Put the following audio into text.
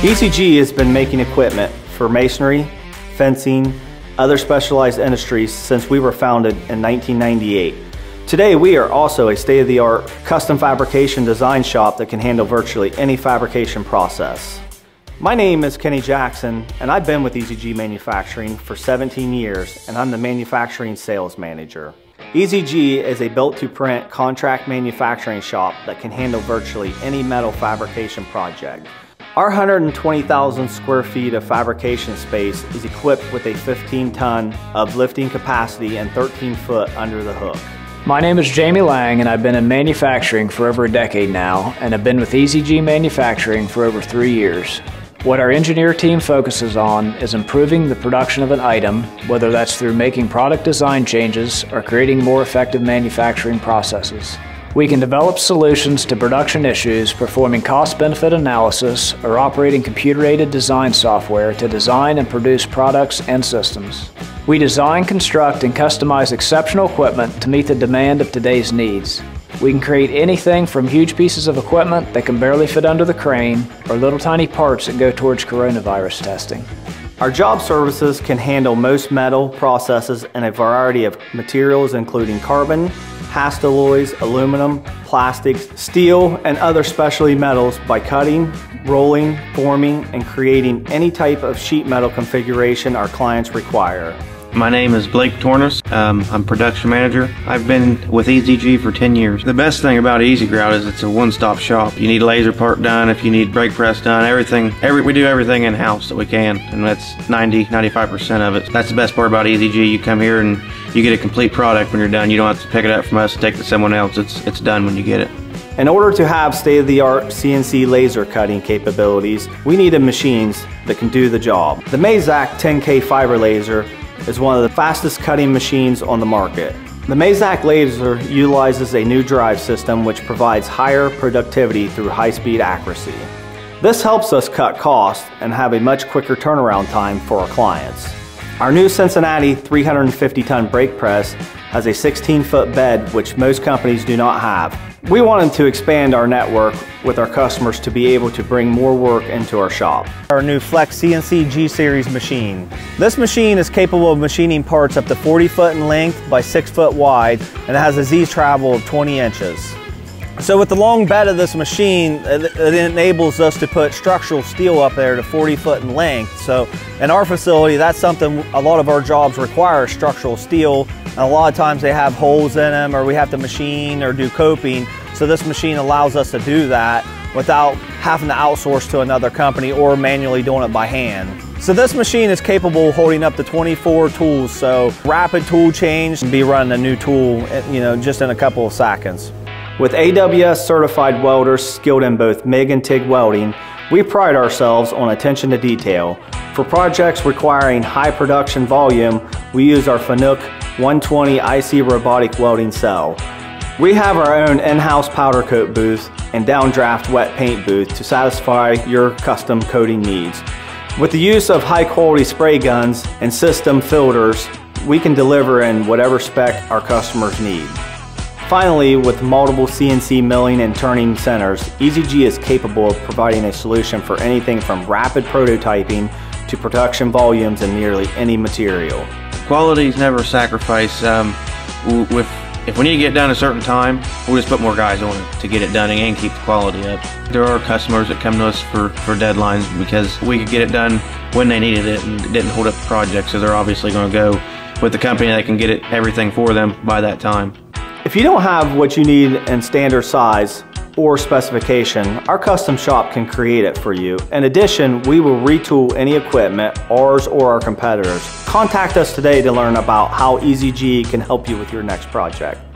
EZG has been making equipment for masonry, fencing, other specialized industries since we were founded in 1998. Today we are also a state-of-the-art custom fabrication design shop that can handle virtually any fabrication process. My name is Kenny Jackson and I've been with EZG Manufacturing for 17 years and I'm the manufacturing sales manager. EZG is a built-to-print contract manufacturing shop that can handle virtually any metal fabrication project. Our 120,000 square feet of fabrication space is equipped with a 15 ton of lifting capacity and 13 foot under the hook. My name is Jamie Lang and I've been in manufacturing for over a decade now and have been with EZG Manufacturing for over three years. What our engineer team focuses on is improving the production of an item, whether that's through making product design changes or creating more effective manufacturing processes. We can develop solutions to production issues, performing cost-benefit analysis or operating computer-aided design software to design and produce products and systems. We design, construct, and customize exceptional equipment to meet the demand of today's needs. We can create anything from huge pieces of equipment that can barely fit under the crane or little tiny parts that go towards coronavirus testing. Our job services can handle most metal processes in a variety of materials including carbon, Hastelloys, aluminum, plastics, steel, and other specialty metals by cutting, rolling, forming, and creating any type of sheet metal configuration our clients require. My name is Blake Tornes. Um, I'm production manager. I've been with EZG for 10 years. The best thing about EZ Grout is it's a one-stop shop. You need laser part done, if you need brake press done, everything. Every We do everything in-house that we can, and that's 90, 95% of it. That's the best part about EZG. You come here and you get a complete product when you're done. You don't have to pick it up from us and take it to someone else. It's, it's done when you get it. In order to have state-of-the-art CNC laser cutting capabilities, we needed machines that can do the job. The Mazak 10K fiber laser is one of the fastest cutting machines on the market. The Mazak laser utilizes a new drive system which provides higher productivity through high-speed accuracy. This helps us cut costs and have a much quicker turnaround time for our clients. Our new Cincinnati 350 ton brake press has a 16 foot bed which most companies do not have. We wanted to expand our network with our customers to be able to bring more work into our shop. Our new Flex CNC G-Series machine. This machine is capable of machining parts up to 40 foot in length by 6 foot wide and it has a Z-travel of 20 inches. So with the long bed of this machine, uh, it enables us to put structural steel up there to 40 foot in length. So in our facility, that's something a lot of our jobs require structural steel. And a lot of times they have holes in them or we have to machine or do coping. So this machine allows us to do that without having to outsource to another company or manually doing it by hand. So this machine is capable of holding up to 24 tools. So rapid tool change and be running a new tool, eh, you know, just in a couple of seconds. With AWS certified welders skilled in both MIG and TIG welding, we pride ourselves on attention to detail. For projects requiring high production volume, we use our Fanuc 120 IC robotic welding cell. We have our own in-house powder coat booth and downdraft wet paint booth to satisfy your custom coating needs. With the use of high quality spray guns and system filters, we can deliver in whatever spec our customers need. Finally, with multiple CNC milling and turning centers, EZG is capable of providing a solution for anything from rapid prototyping to production volumes in nearly any material. Quality is never a sacrifice. Um, with, if we need to get done a certain time, we'll just put more guys on it to get it done and keep the quality up. There are customers that come to us for, for deadlines because we could get it done when they needed it and didn't hold up the project, so they're obviously going to go with the company that can get it everything for them by that time. If you don't have what you need in standard size or specification, our custom shop can create it for you. In addition, we will retool any equipment, ours or our competitors. Contact us today to learn about how EZG can help you with your next project.